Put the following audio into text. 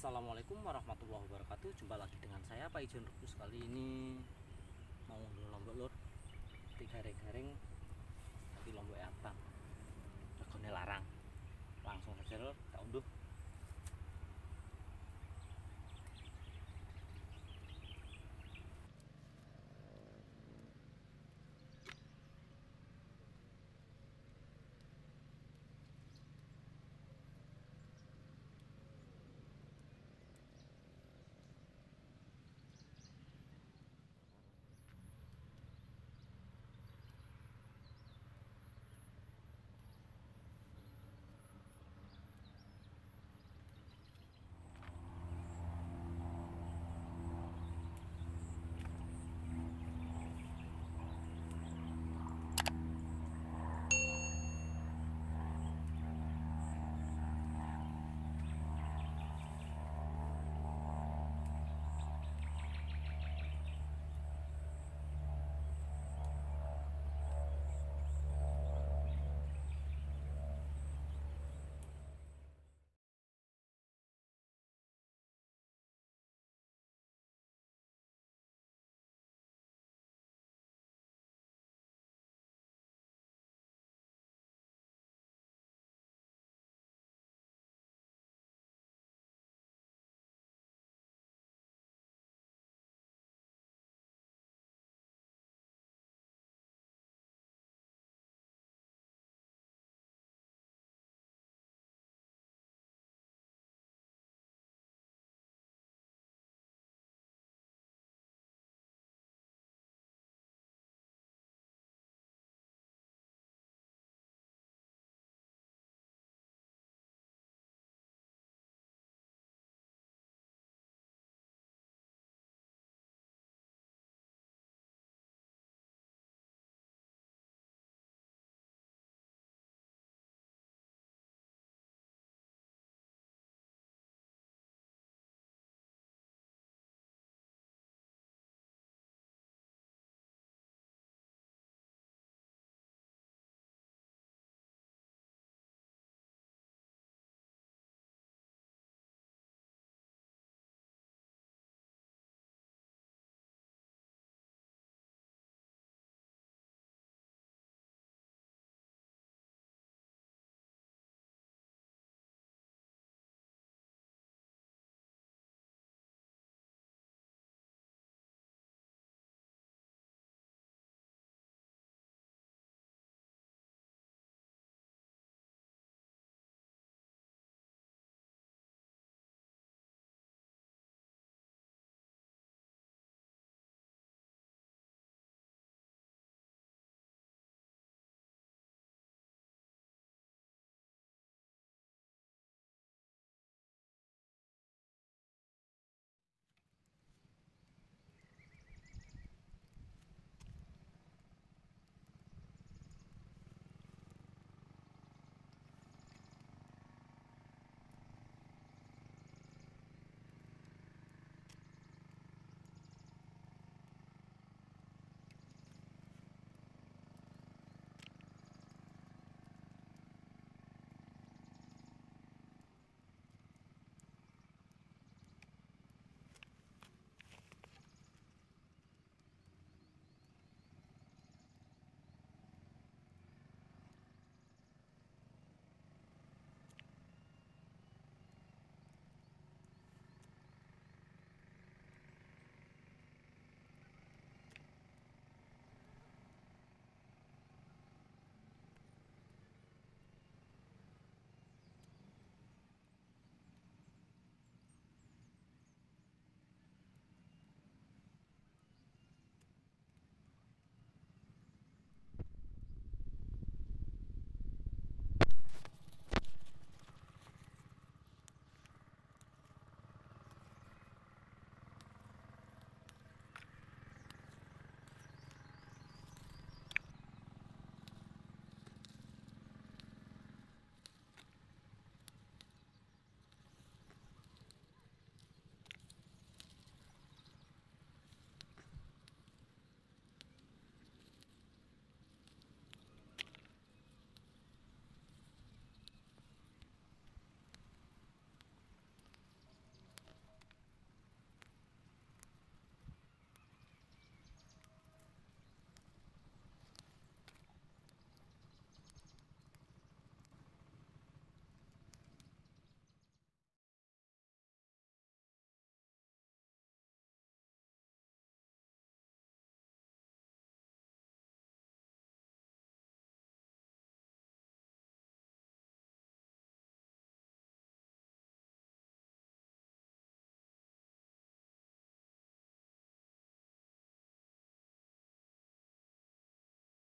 Assalamualaikum warahmatullahi wabarakatuh. Jumpa lagi dengan saya Pak Ijon Rubus. Kali ini mau ngunduh lombok lor Tiga garing-garing Tapi lombok